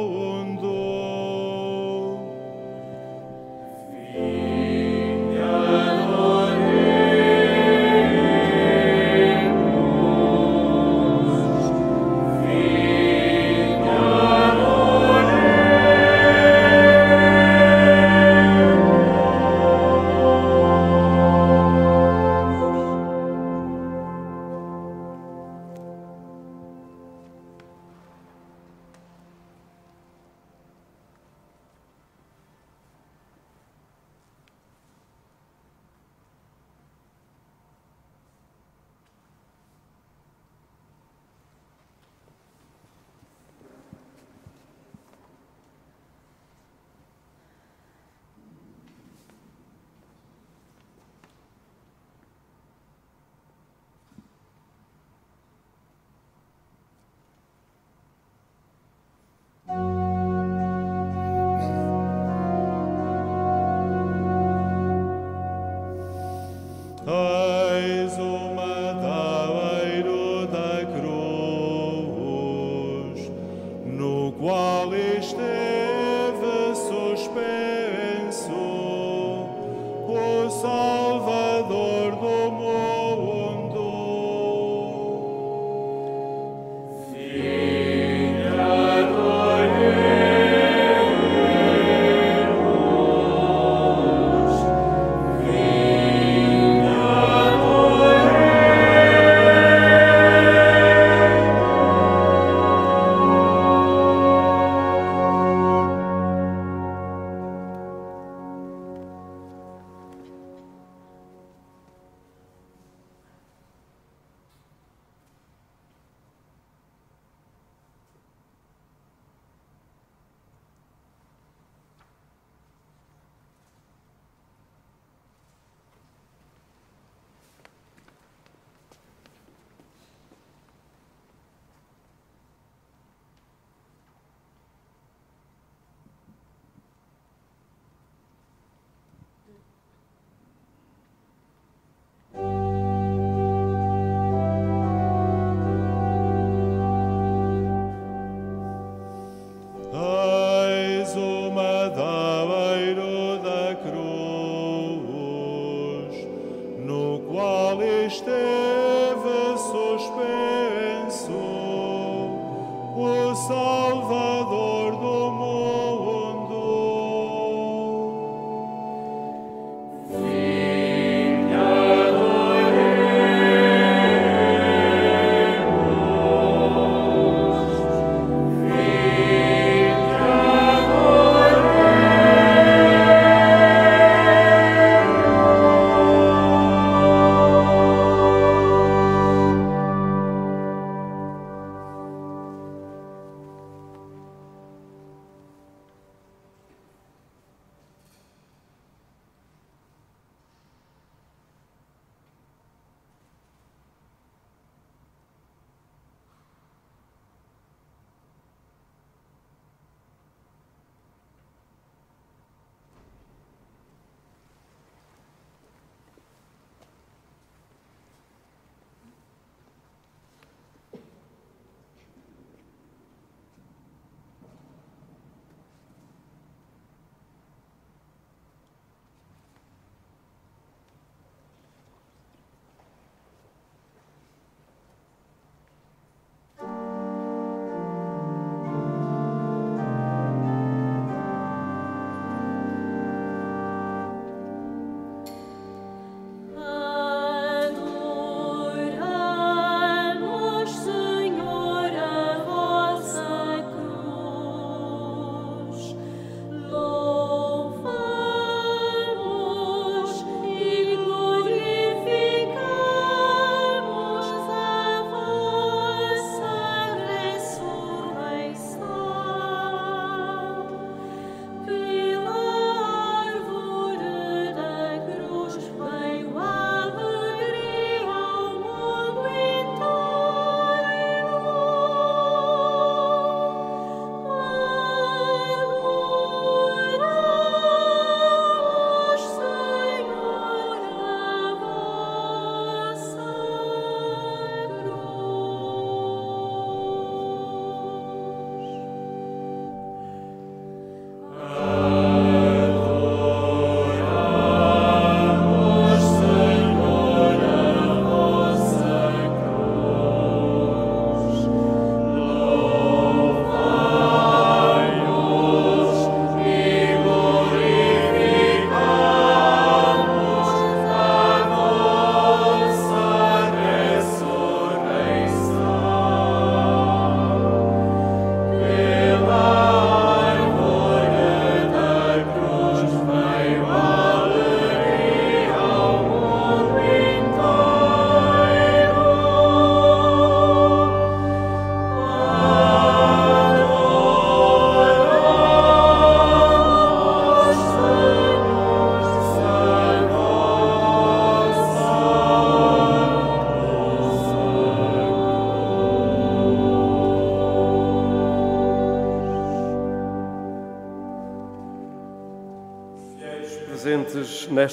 o Salvador.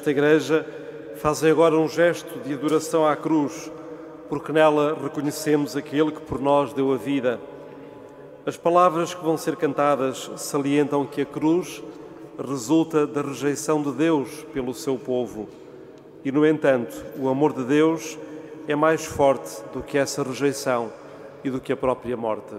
Nesta igreja fazem agora um gesto de adoração à cruz, porque nela reconhecemos aquele que por nós deu a vida. As palavras que vão ser cantadas salientam que a cruz resulta da rejeição de Deus pelo seu povo. E, no entanto, o amor de Deus é mais forte do que essa rejeição e do que a própria morte.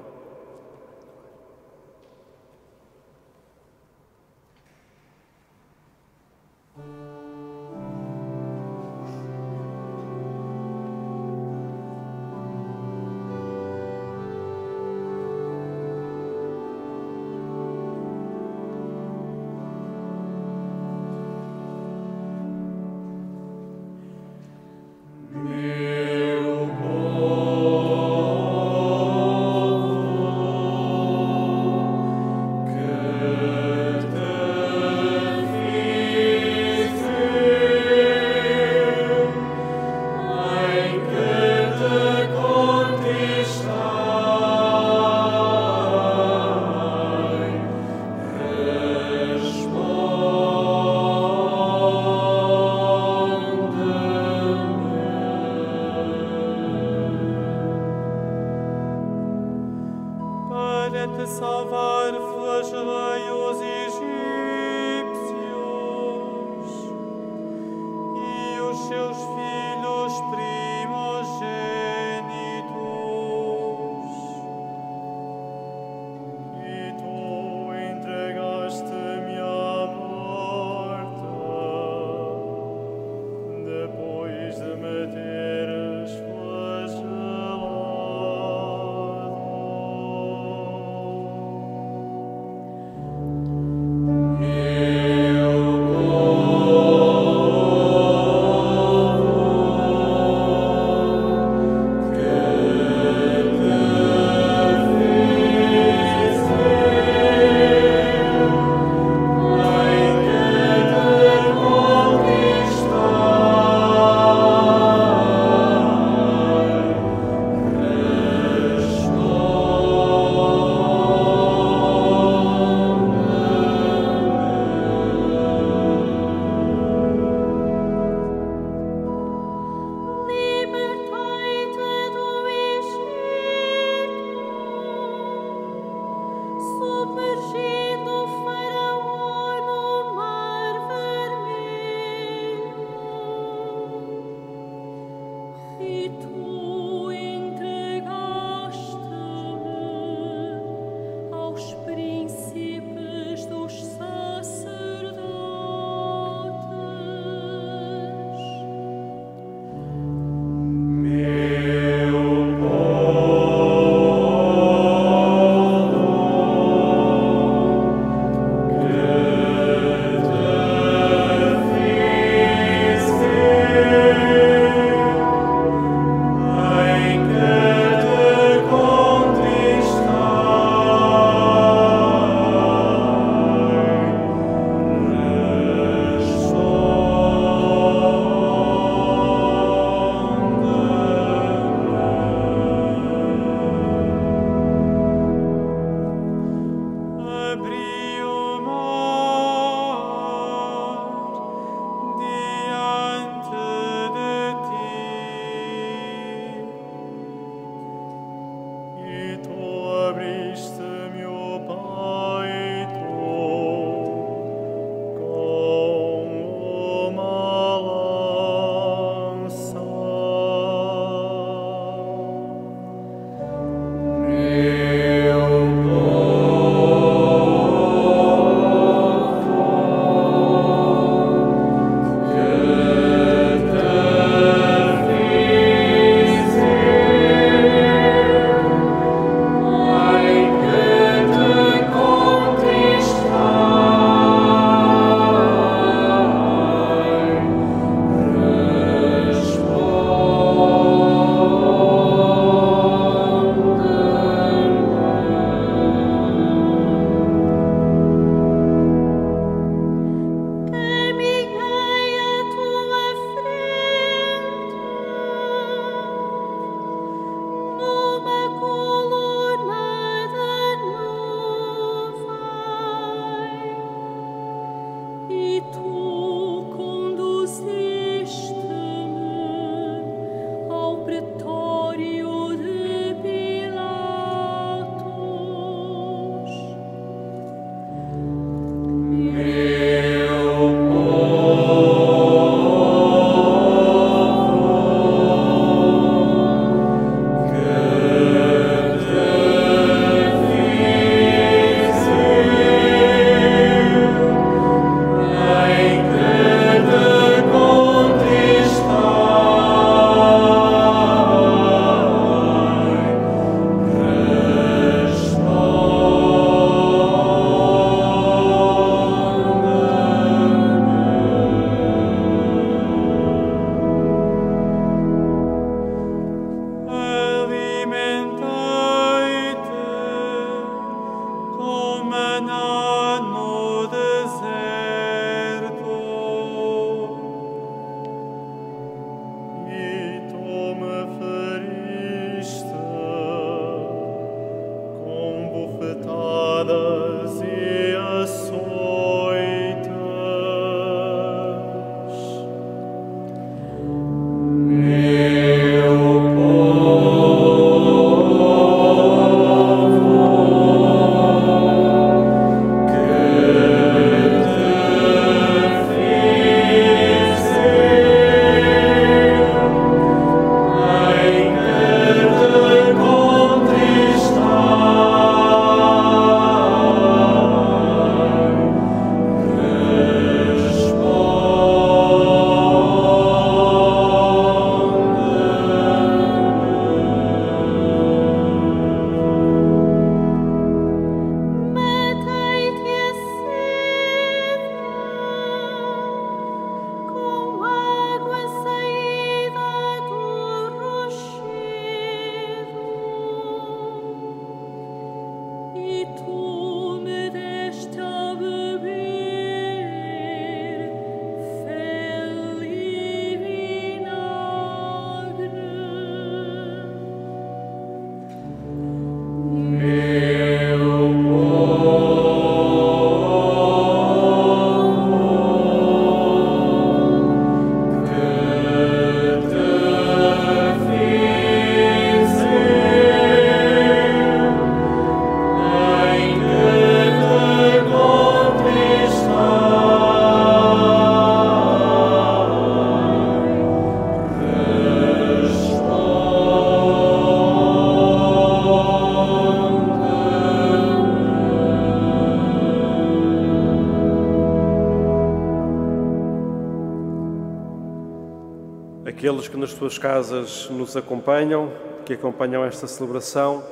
Aqueles que nas suas casas nos acompanham, que acompanham esta celebração,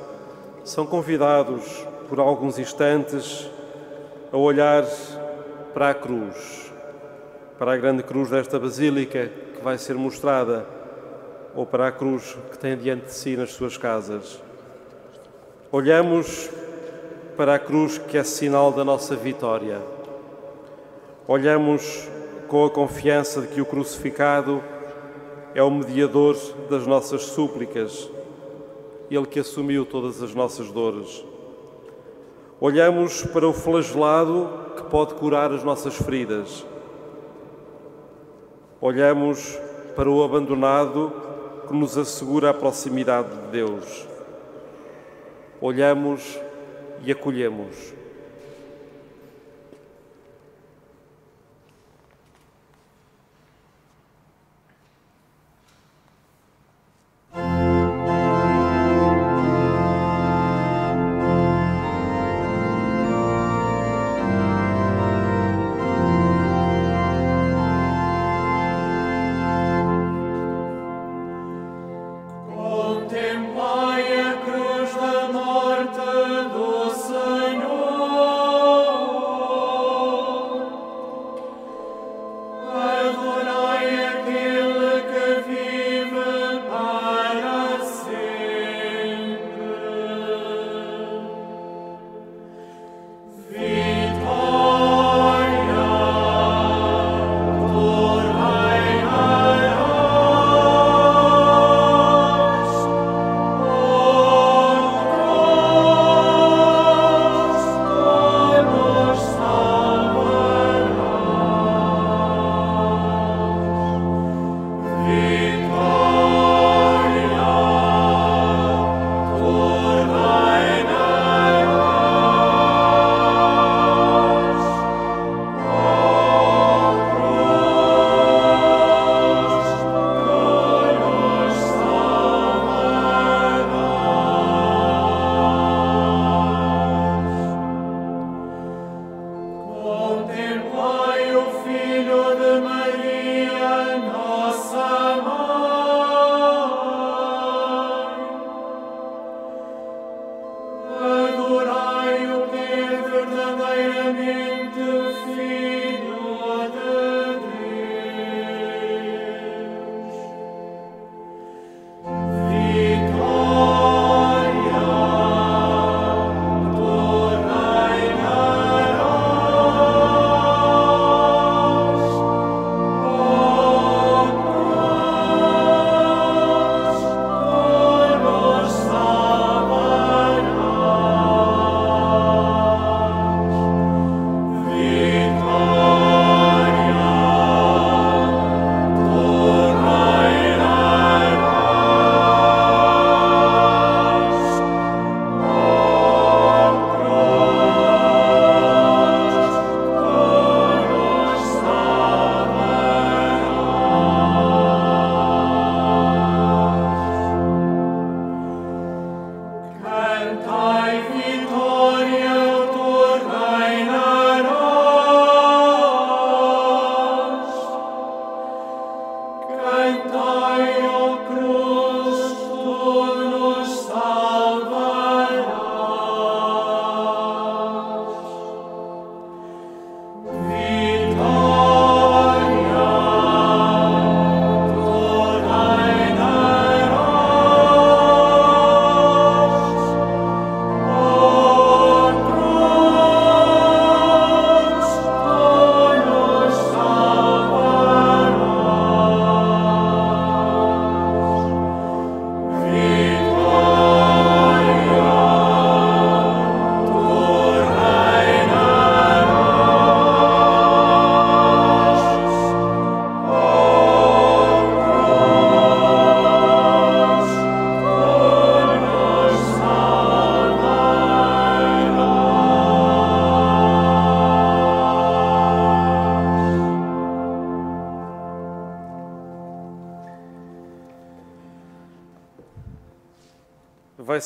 são convidados por alguns instantes a olhar para a cruz, para a grande cruz desta basílica que vai ser mostrada, ou para a cruz que tem diante de si nas suas casas. Olhamos para a cruz que é sinal da nossa vitória. Olhamos com a confiança de que o crucificado é o mediador das nossas súplicas, Ele que assumiu todas as nossas dores. Olhamos para o flagelado que pode curar as nossas feridas. Olhamos para o abandonado que nos assegura a proximidade de Deus. Olhamos e acolhemos.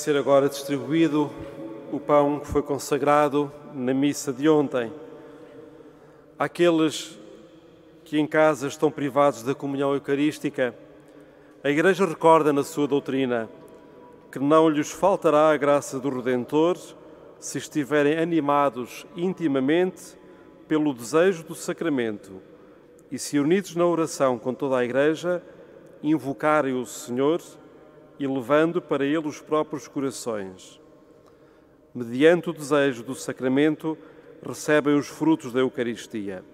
Ser agora distribuído o pão que foi consagrado na missa de ontem. Aqueles que em casa estão privados da comunhão eucarística, a Igreja recorda na sua doutrina que não lhes faltará a graça do Redentor se estiverem animados intimamente pelo desejo do sacramento e se unidos na oração com toda a Igreja, invocarem o Senhor e levando para Ele os próprios corações. Mediante o desejo do sacramento, recebem os frutos da Eucaristia.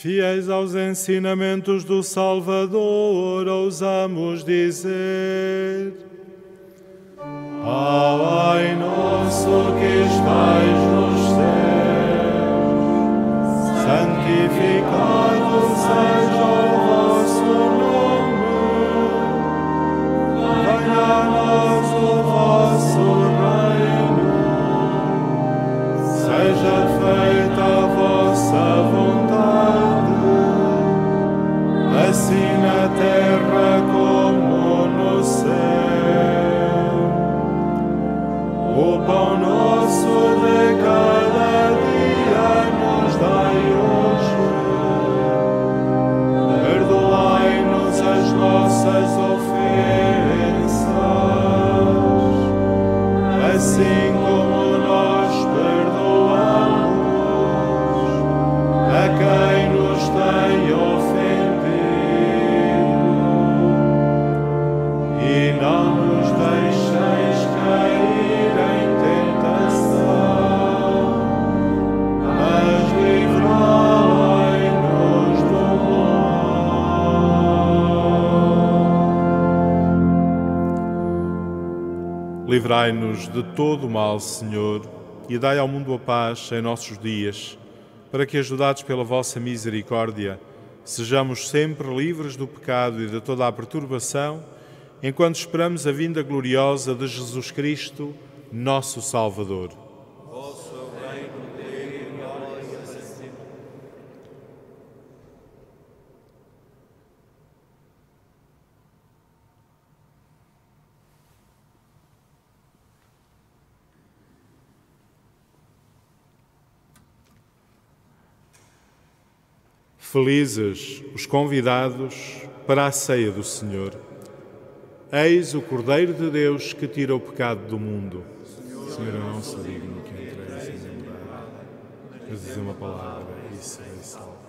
Fiéis aos ensinamentos do Salvador, ousamos dizer: Pai nosso que estais nos céus, santificado assim como nós perdoamos a quem Livrai-nos de todo o mal, Senhor, e dai ao mundo a paz em nossos dias, para que, ajudados pela vossa misericórdia, sejamos sempre livres do pecado e de toda a perturbação, enquanto esperamos a vinda gloriosa de Jesus Cristo, nosso Salvador. Felizes os convidados para a ceia do Senhor. Eis o Cordeiro de Deus que tira o pecado do mundo. Senhor, eu não sou digno que entreis em minha morada, mas dizer uma palavra e serei salvo.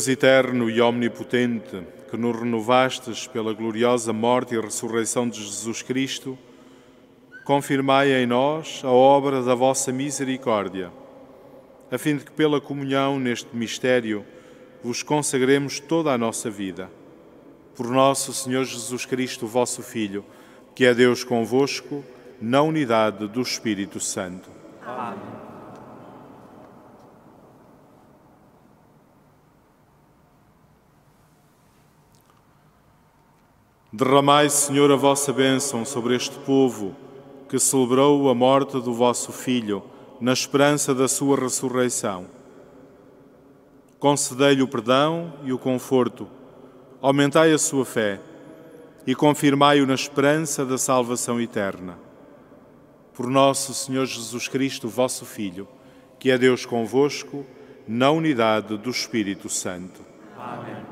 Deus eterno e omnipotente, que nos renovastes pela gloriosa morte e ressurreição de Jesus Cristo, confirmai em nós a obra da vossa misericórdia, a fim de que pela comunhão neste mistério vos consagremos toda a nossa vida. Por nosso Senhor Jesus Cristo, vosso Filho, que é Deus convosco, na unidade do Espírito Santo.
Amém.
Derramai, Senhor, a vossa bênção sobre este povo que celebrou a morte do vosso Filho na esperança da sua ressurreição. Concedei-lhe o perdão e o conforto, aumentai a sua fé e confirmai-o na esperança da salvação eterna por nosso Senhor Jesus Cristo, vosso Filho, que é Deus convosco, na unidade do Espírito Santo.
Amém.